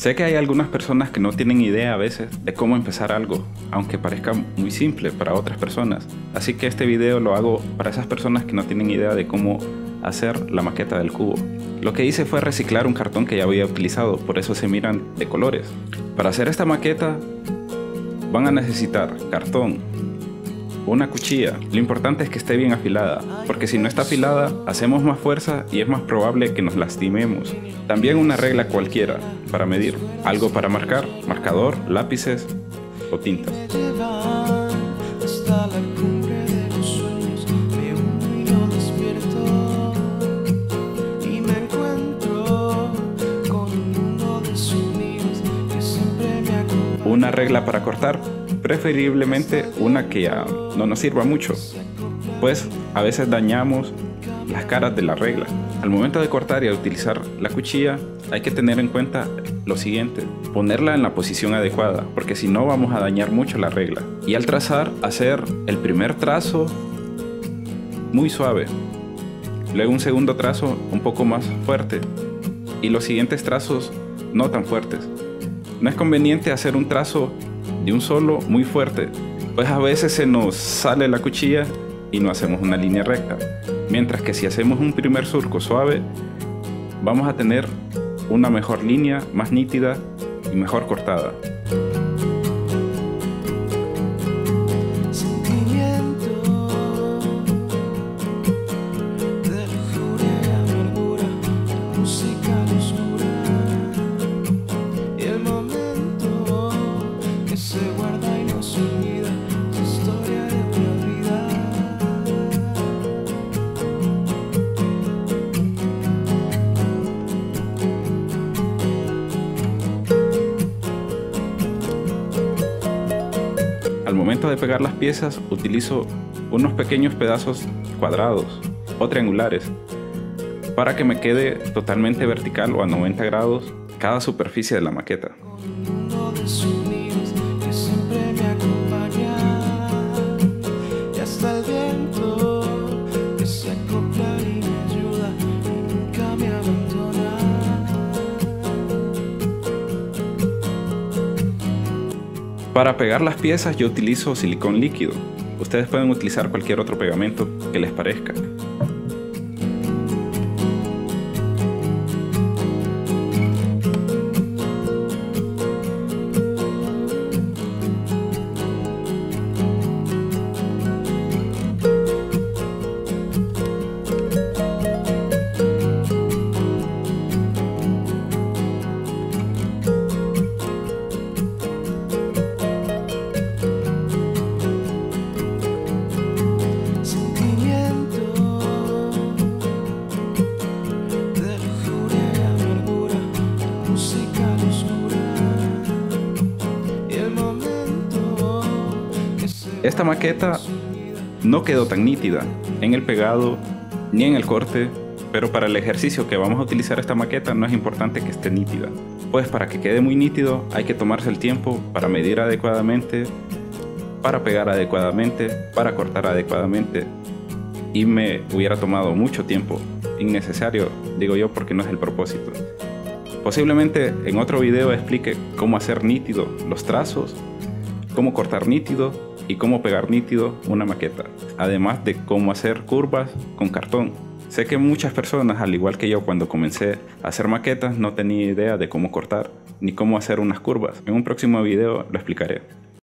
Sé que hay algunas personas que no tienen idea a veces de cómo empezar algo, aunque parezca muy simple para otras personas. Así que este video lo hago para esas personas que no tienen idea de cómo hacer la maqueta del cubo. Lo que hice fue reciclar un cartón que ya había utilizado, por eso se miran de colores. Para hacer esta maqueta van a necesitar cartón, una cuchilla. Lo importante es que esté bien afilada, porque si no está afilada, hacemos más fuerza y es más probable que nos lastimemos. También una regla cualquiera para medir, algo para marcar, marcador, lápices o tintas. Una regla para cortar, preferiblemente una que ya no nos sirva mucho, pues a veces dañamos las caras de la regla. Al momento de cortar y utilizar la cuchilla hay que tener en cuenta lo siguiente, ponerla en la posición adecuada, porque si no vamos a dañar mucho la regla. Y al trazar, hacer el primer trazo muy suave, luego un segundo trazo un poco más fuerte y los siguientes trazos no tan fuertes. No es conveniente hacer un trazo de un solo muy fuerte, pues a veces se nos sale la cuchilla y no hacemos una línea recta. Mientras que si hacemos un primer surco suave, vamos a tener una mejor línea, más nítida y mejor cortada. Al momento de pegar las piezas utilizo unos pequeños pedazos cuadrados o triangulares para que me quede totalmente vertical o a 90 grados cada superficie de la maqueta. Para pegar las piezas yo utilizo silicón líquido. Ustedes pueden utilizar cualquier otro pegamento que les parezca. Esta maqueta no quedó tan nítida en el pegado ni en el corte, pero para el ejercicio que vamos a utilizar esta maqueta no es importante que esté nítida. Pues para que quede muy nítido hay que tomarse el tiempo para medir adecuadamente, para pegar adecuadamente, para cortar adecuadamente. Y me hubiera tomado mucho tiempo, innecesario, digo yo, porque no es el propósito. Posiblemente en otro video explique cómo hacer nítido los trazos, cómo cortar nítido y cómo pegar nítido una maqueta, además de cómo hacer curvas con cartón. Sé que muchas personas, al igual que yo cuando comencé a hacer maquetas, no tenía idea de cómo cortar ni cómo hacer unas curvas. En un próximo video lo explicaré.